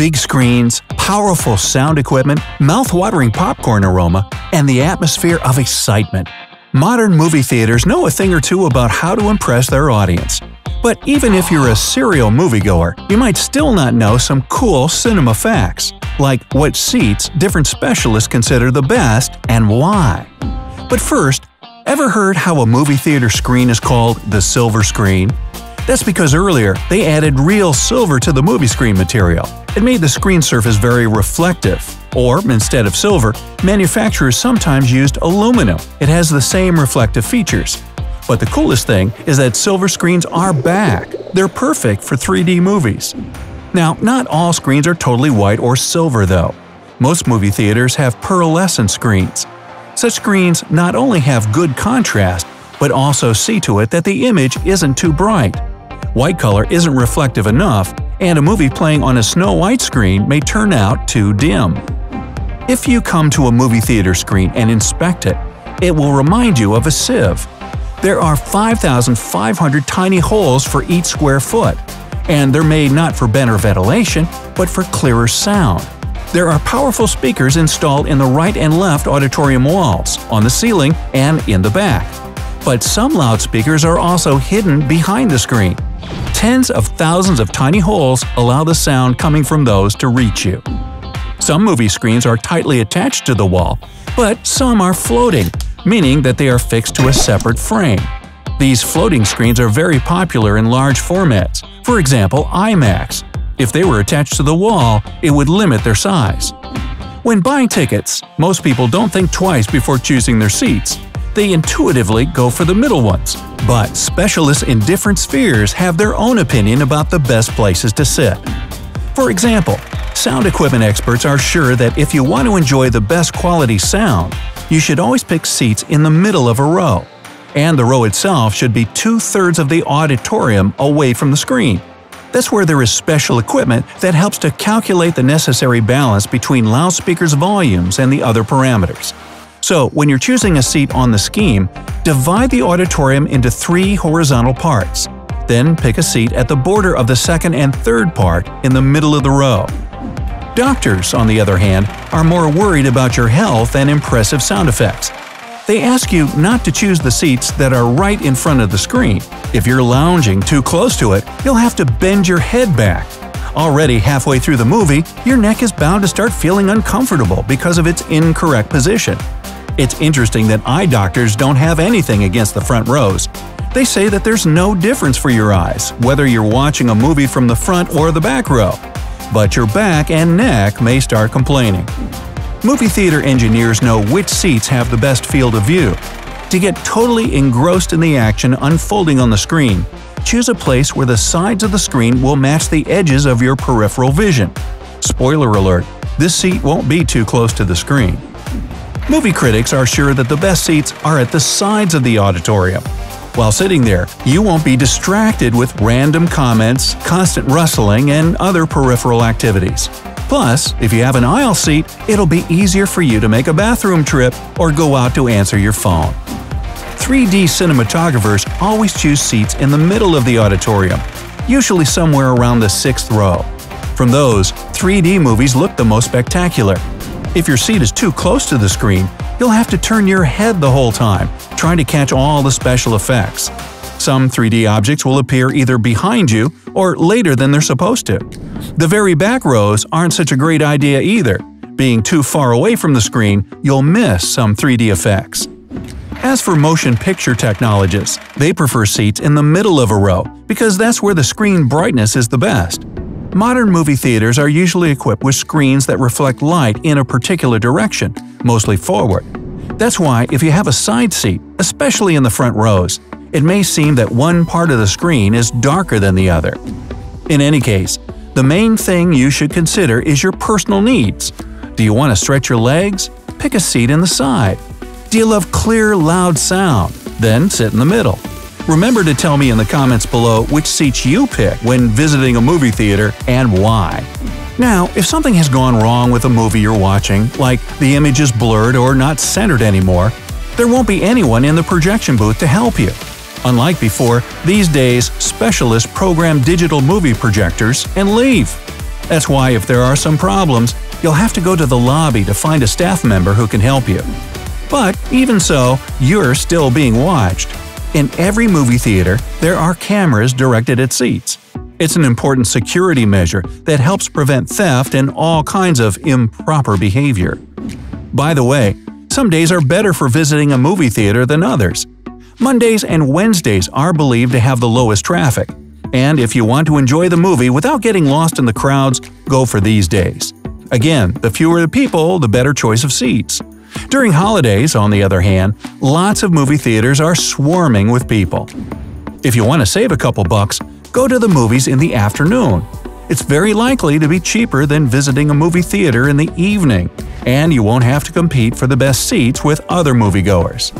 big screens, powerful sound equipment, mouth-watering popcorn aroma, and the atmosphere of excitement. Modern movie theaters know a thing or two about how to impress their audience. But even if you're a serial moviegoer, you might still not know some cool cinema facts, like what seats different specialists consider the best and why. But first, ever heard how a movie theater screen is called the silver screen? That's because earlier they added real silver to the movie screen material. It made the screen surface very reflective. Or, instead of silver, manufacturers sometimes used aluminum. It has the same reflective features. But the coolest thing is that silver screens are back. They're perfect for 3D movies. Now, not all screens are totally white or silver though. Most movie theaters have pearlescent screens. Such screens not only have good contrast, but also see to it that the image isn't too bright. White color isn't reflective enough, and a movie playing on a snow white screen may turn out too dim. If you come to a movie theater screen and inspect it, it will remind you of a sieve. There are 5,500 tiny holes for each square foot, and they're made not for better ventilation, but for clearer sound. There are powerful speakers installed in the right and left auditorium walls, on the ceiling, and in the back. But some loudspeakers are also hidden behind the screen. Tens of thousands of tiny holes allow the sound coming from those to reach you. Some movie screens are tightly attached to the wall, but some are floating, meaning that they are fixed to a separate frame. These floating screens are very popular in large formats, for example IMAX. If they were attached to the wall, it would limit their size. When buying tickets, most people don't think twice before choosing their seats. They intuitively go for the middle ones, but specialists in different spheres have their own opinion about the best places to sit. For example, sound equipment experts are sure that if you want to enjoy the best quality sound, you should always pick seats in the middle of a row. And the row itself should be two-thirds of the auditorium away from the screen. That's where there is special equipment that helps to calculate the necessary balance between loudspeakers' volumes and the other parameters. So, when you're choosing a seat on the scheme, divide the auditorium into three horizontal parts. Then pick a seat at the border of the second and third part in the middle of the row. Doctors, on the other hand, are more worried about your health and impressive sound effects. They ask you not to choose the seats that are right in front of the screen. If you're lounging too close to it, you'll have to bend your head back. Already halfway through the movie, your neck is bound to start feeling uncomfortable because of its incorrect position. It's interesting that eye doctors don't have anything against the front rows. They say that there's no difference for your eyes, whether you're watching a movie from the front or the back row. But your back and neck may start complaining. Movie theater engineers know which seats have the best field of view. To get totally engrossed in the action unfolding on the screen, choose a place where the sides of the screen will match the edges of your peripheral vision. Spoiler alert, this seat won't be too close to the screen. Movie critics are sure that the best seats are at the sides of the auditorium. While sitting there, you won't be distracted with random comments, constant rustling, and other peripheral activities. Plus, if you have an aisle seat, it'll be easier for you to make a bathroom trip or go out to answer your phone. 3D cinematographers always choose seats in the middle of the auditorium, usually somewhere around the sixth row. From those, 3D movies look the most spectacular. If your seat is too close to the screen, you'll have to turn your head the whole time, trying to catch all the special effects. Some 3D objects will appear either behind you or later than they're supposed to. The very back rows aren't such a great idea either. Being too far away from the screen, you'll miss some 3D effects. As for motion picture technologists, they prefer seats in the middle of a row because that's where the screen brightness is the best. Modern movie theaters are usually equipped with screens that reflect light in a particular direction, mostly forward. That's why if you have a side seat, especially in the front rows, it may seem that one part of the screen is darker than the other. In any case, the main thing you should consider is your personal needs. Do you want to stretch your legs? Pick a seat in the side. Do you love clear, loud sound? Then sit in the middle. Remember to tell me in the comments below which seats you pick when visiting a movie theater and why. Now, if something has gone wrong with a movie you're watching, like the image is blurred or not centered anymore, there won't be anyone in the projection booth to help you. Unlike before, these days specialists program digital movie projectors and leave. That's why if there are some problems, you'll have to go to the lobby to find a staff member who can help you. But even so, you're still being watched. In every movie theater, there are cameras directed at seats. It's an important security measure that helps prevent theft and all kinds of improper behavior. By the way, some days are better for visiting a movie theater than others. Mondays and Wednesdays are believed to have the lowest traffic. And if you want to enjoy the movie without getting lost in the crowds, go for these days. Again, the fewer the people, the better choice of seats. During holidays, on the other hand, lots of movie theaters are swarming with people. If you want to save a couple bucks, go to the movies in the afternoon. It's very likely to be cheaper than visiting a movie theater in the evening, and you won't have to compete for the best seats with other moviegoers.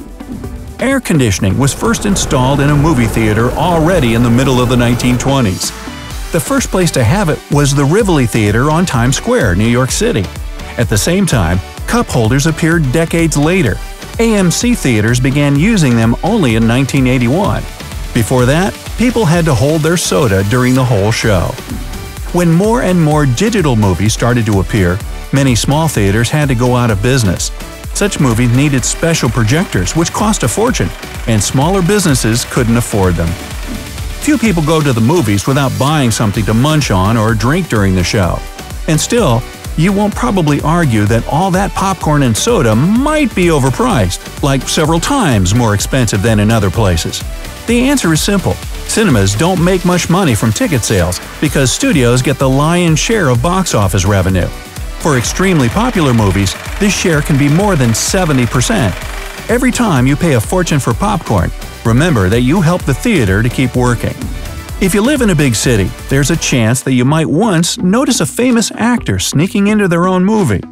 Air conditioning was first installed in a movie theater already in the middle of the 1920s. The first place to have it was the Rivoli Theater on Times Square, New York City. At the same time, cup holders appeared decades later. AMC theaters began using them only in 1981. Before that, people had to hold their soda during the whole show. When more and more digital movies started to appear, many small theaters had to go out of business. Such movies needed special projectors, which cost a fortune, and smaller businesses couldn't afford them. Few people go to the movies without buying something to munch on or drink during the show. And still, you won't probably argue that all that popcorn and soda might be overpriced, like several times more expensive than in other places. The answer is simple. Cinemas don't make much money from ticket sales because studios get the lion's share of box office revenue. For extremely popular movies, this share can be more than 70%. Every time you pay a fortune for popcorn, remember that you help the theater to keep working. If you live in a big city, there's a chance that you might once notice a famous actor sneaking into their own movie.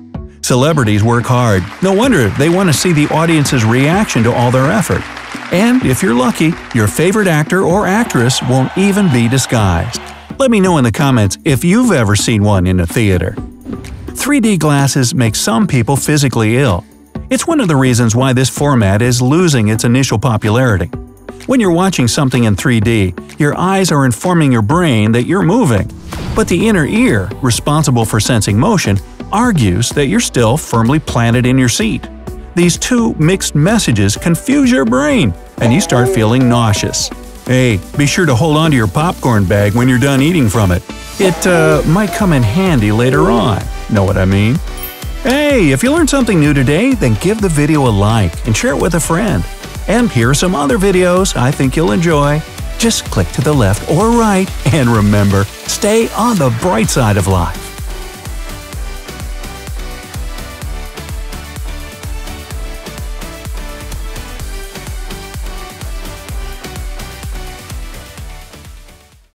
Celebrities work hard. No wonder they want to see the audience's reaction to all their effort. And if you're lucky, your favorite actor or actress won't even be disguised. Let me know in the comments if you've ever seen one in a theater. 3D glasses make some people physically ill. It's one of the reasons why this format is losing its initial popularity. When you're watching something in 3D, your eyes are informing your brain that you're moving. But the inner ear, responsible for sensing motion, argues that you're still firmly planted in your seat. These two mixed messages confuse your brain, and you start feeling nauseous. Hey, be sure to hold on to your popcorn bag when you're done eating from it. It uh, might come in handy later on. Know what I mean? Hey, if you learned something new today, then give the video a like and share it with a friend. And here are some other videos I think you'll enjoy. Just click to the left or right, and remember, stay on the bright side of life.